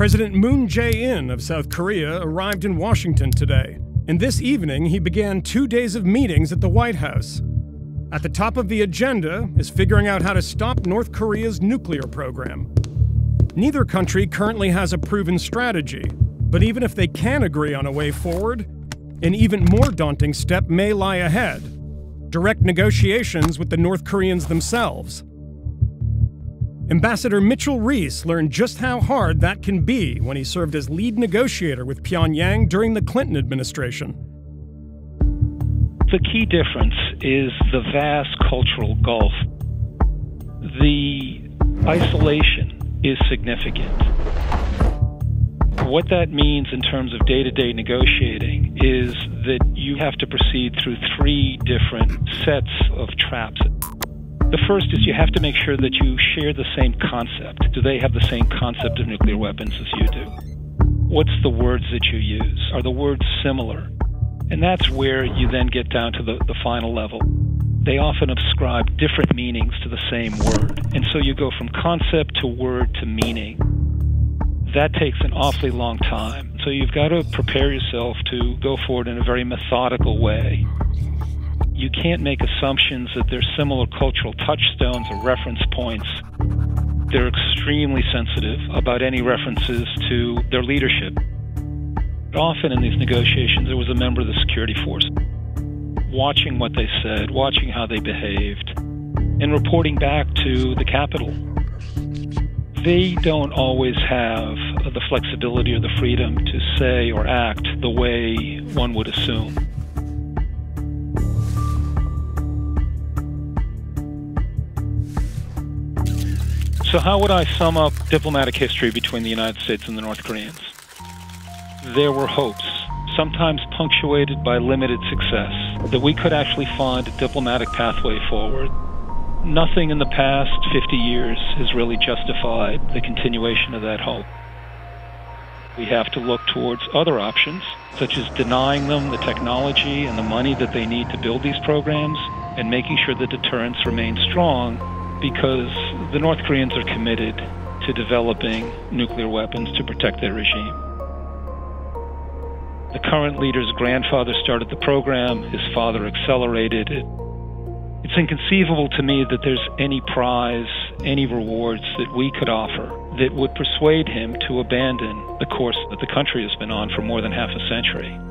President Moon Jae-in of South Korea arrived in Washington today, and this evening he began two days of meetings at the White House. At the top of the agenda is figuring out how to stop North Korea's nuclear program. Neither country currently has a proven strategy, but even if they can agree on a way forward, an even more daunting step may lie ahead direct negotiations with the North Koreans themselves. Ambassador Mitchell Reiss learned just how hard that can be when he served as lead negotiator with Pyongyang during the Clinton administration. The key difference is the vast cultural gulf. The isolation is significant. What that means in terms of day to day negotiating is that you have to proceed through three different sets of traps. The first is you have to make sure that you share the same concept. Do they have the same concept of nuclear weapons as you do? What's the words that you use? Are the words similar? And that's where you then get down to the, the final level. They often ascribe different meanings to the same word. And so you go from concept to word to meaning that takes an awfully long time. So you've got to prepare yourself to go forward in a very methodical way. You can't make assumptions that there's similar cultural touchstones or reference points. They're extremely sensitive about any references to their leadership. Often in these negotiations, there was a member of the security force watching what they said, watching how they behaved, and reporting back to the capital. they don't always have the flexibility or the freedom to say or act the way one would assume. So, how would I sum up diplomatic history between the United States and the North Koreans? There were hopes, sometimes punctuated by limited success, that we could actually find a diplomatic pathway forward nothing in the past 50 years has really justified the continuation of that hope. We have to look towards other options, such as denying them the technology and the money that they need to build these programs and making sure the deterrence remains strong because the North Koreans are committed to developing nuclear weapons to protect their regime. The current leader's grandfather started the program, his father accelerated it, it's inconceivable to me that there's any prize, any rewards that we could offer that would persuade him to abandon the course that the country has been on for more than half a century.